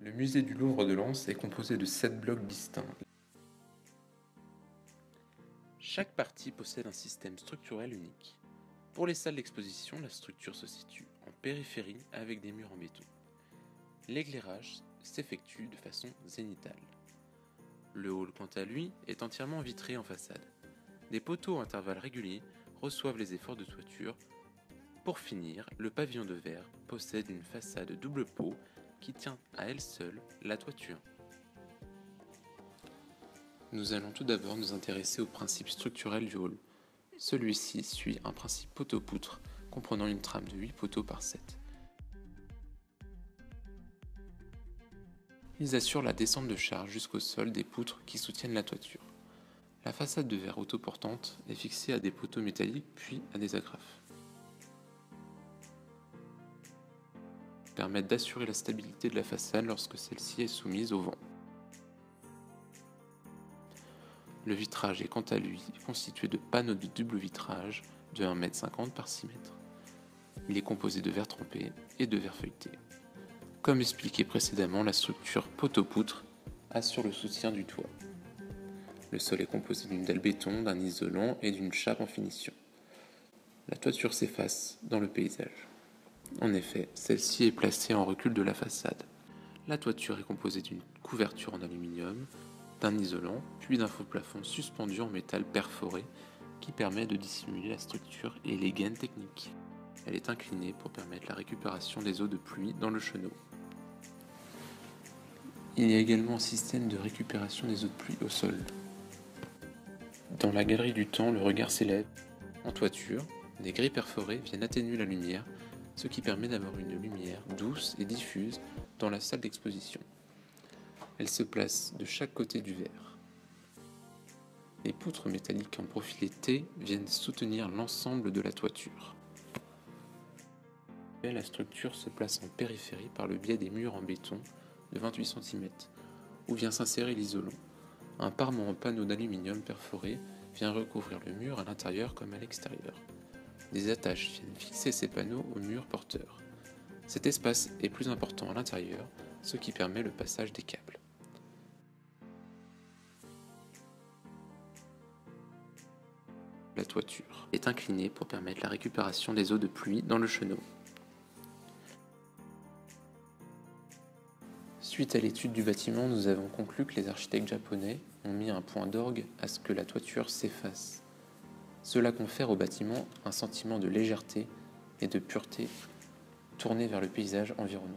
Le musée du Louvre de Lens est composé de sept blocs distincts. Chaque partie possède un système structurel unique. Pour les salles d'exposition, la structure se situe en périphérie avec des murs en béton. L'éclairage s'effectue de façon zénithale. Le hall, quant à lui, est entièrement vitré en façade. Des poteaux à intervalles réguliers reçoivent les efforts de toiture. Pour finir, le pavillon de verre possède une façade double pot qui tient à elle seule la toiture. Nous allons tout d'abord nous intéresser au principe structurel du hall. Celui-ci suit un principe poteau-poutre comprenant une trame de 8 poteaux par 7. Ils assurent la descente de charge jusqu'au sol des poutres qui soutiennent la toiture. La façade de verre autoportante est fixée à des poteaux métalliques puis à des agrafes. Permettent d'assurer la stabilité de la façade lorsque celle-ci est soumise au vent. Le vitrage est quant à lui constitué de panneaux de double vitrage de 1,50 m par 6 m. Il est composé de verre trempé et de verre feuilleté. Comme expliqué précédemment, la structure poteau-poutre assure le soutien du toit. Le sol est composé d'une dalle béton, d'un isolant et d'une chape en finition. La toiture s'efface dans le paysage. En effet, celle-ci est placée en recul de la façade. La toiture est composée d'une couverture en aluminium, d'un isolant, puis d'un faux plafond suspendu en métal perforé qui permet de dissimuler la structure et les gaines techniques. Elle est inclinée pour permettre la récupération des eaux de pluie dans le chenot. Il y a également un système de récupération des eaux de pluie au sol. Dans la galerie du temps, le regard s'élève. En toiture, des grilles perforées viennent atténuer la lumière ce qui permet d'avoir une lumière douce et diffuse dans la salle d'exposition. Elle se place de chaque côté du verre. Les poutres métalliques en profilé T viennent soutenir l'ensemble de la toiture. La structure se place en périphérie par le biais des murs en béton de 28 cm, où vient s'insérer l'isolant. Un parement en panneau d'aluminium perforé vient recouvrir le mur à l'intérieur comme à l'extérieur. Des attaches viennent fixer ces panneaux au mur porteur. Cet espace est plus important à l'intérieur, ce qui permet le passage des câbles. La toiture est inclinée pour permettre la récupération des eaux de pluie dans le chenot. Suite à l'étude du bâtiment, nous avons conclu que les architectes japonais ont mis un point d'orgue à ce que la toiture s'efface. Cela confère au bâtiment un sentiment de légèreté et de pureté tourné vers le paysage environnant.